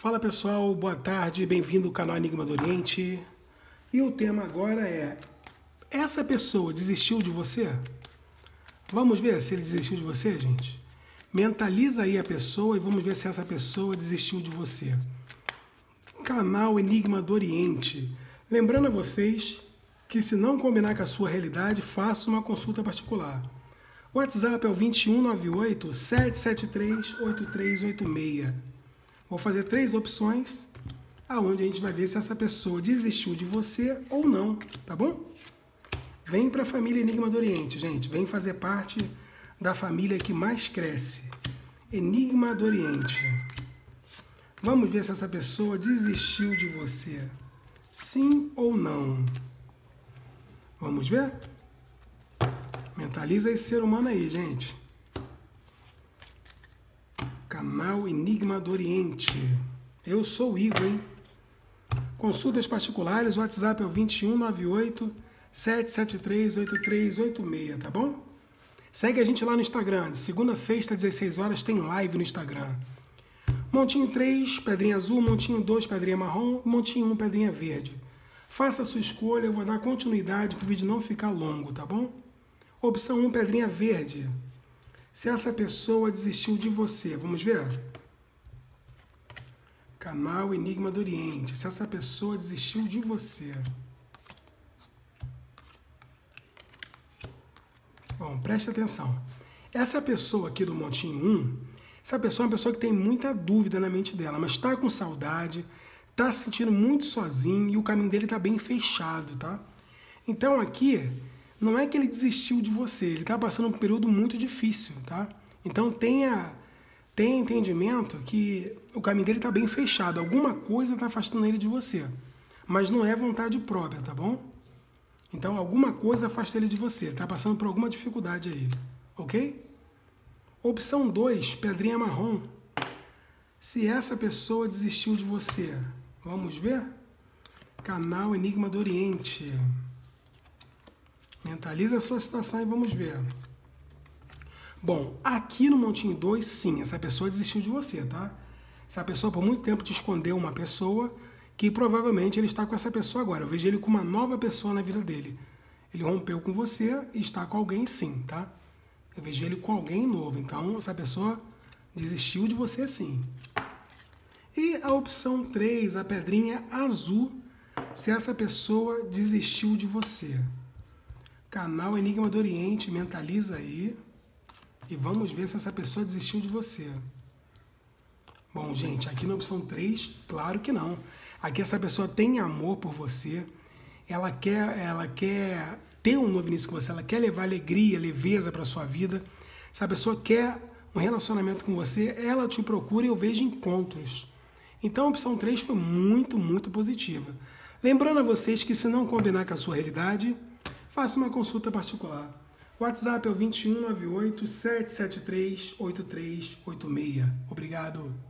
Fala pessoal, boa tarde, bem-vindo ao canal Enigma do Oriente. E o tema agora é: essa pessoa desistiu de você? Vamos ver se ele desistiu de você, gente? Mentaliza aí a pessoa e vamos ver se essa pessoa desistiu de você. Canal Enigma do Oriente. Lembrando a vocês que se não combinar com a sua realidade, faça uma consulta particular. WhatsApp é o 2198 773 8386. Vou fazer três opções, aonde a gente vai ver se essa pessoa desistiu de você ou não, tá bom? Vem para a família Enigma do Oriente, gente. Vem fazer parte da família que mais cresce. Enigma do Oriente. Vamos ver se essa pessoa desistiu de você. Sim ou não? Vamos ver? Mentaliza esse ser humano aí, gente. Canal Enigma do Oriente. Eu sou o Igor, hein? Consultas particulares, o WhatsApp é o 2198 773 8386, tá bom? Segue a gente lá no Instagram. De segunda a sexta, 16 horas, tem live no Instagram. Montinho 3, pedrinha azul. Montinho 2, pedrinha marrom. Montinho 1, pedrinha verde. Faça a sua escolha, eu vou dar continuidade para o vídeo não ficar longo, tá bom? Opção 1, pedrinha verde. Se essa pessoa desistiu de você, vamos ver? Canal Enigma do Oriente. Se essa pessoa desistiu de você. Bom, preste atenção. Essa pessoa aqui do montinho 1, essa pessoa é uma pessoa que tem muita dúvida na mente dela, mas está com saudade, está se sentindo muito sozinho e o caminho dele está bem fechado, tá? Então aqui não é que ele desistiu de você, ele está passando um período muito difícil, tá? Então tenha, tenha entendimento que o caminho dele está bem fechado, alguma coisa está afastando ele de você, mas não é vontade própria, tá bom? Então alguma coisa afasta ele de você, está passando por alguma dificuldade aí, ok? Opção 2, pedrinha marrom. Se essa pessoa desistiu de você, vamos ver? Canal Enigma do Oriente. Mentaliza a sua situação e vamos ver. Bom, aqui no montinho 2, sim, essa pessoa desistiu de você, tá? Essa pessoa por muito tempo te escondeu uma pessoa que provavelmente ele está com essa pessoa agora. Eu vejo ele com uma nova pessoa na vida dele. Ele rompeu com você e está com alguém sim, tá? Eu vejo ele com alguém novo. Então, essa pessoa desistiu de você sim. E a opção 3, a pedrinha azul, se essa pessoa desistiu de você. Canal Enigma do Oriente, mentaliza aí. E vamos ver se essa pessoa desistiu de você. Bom, gente, aqui na opção 3, claro que não. Aqui essa pessoa tem amor por você. Ela quer, ela quer ter um novo início com você, ela quer levar alegria, leveza para sua vida. Essa pessoa quer um relacionamento com você, ela te procura e eu vejo encontros. Então a opção 3 foi muito, muito positiva. Lembrando a vocês que se não combinar com a sua realidade, faça uma consulta particular. O WhatsApp é o 2198 773 8386. Obrigado.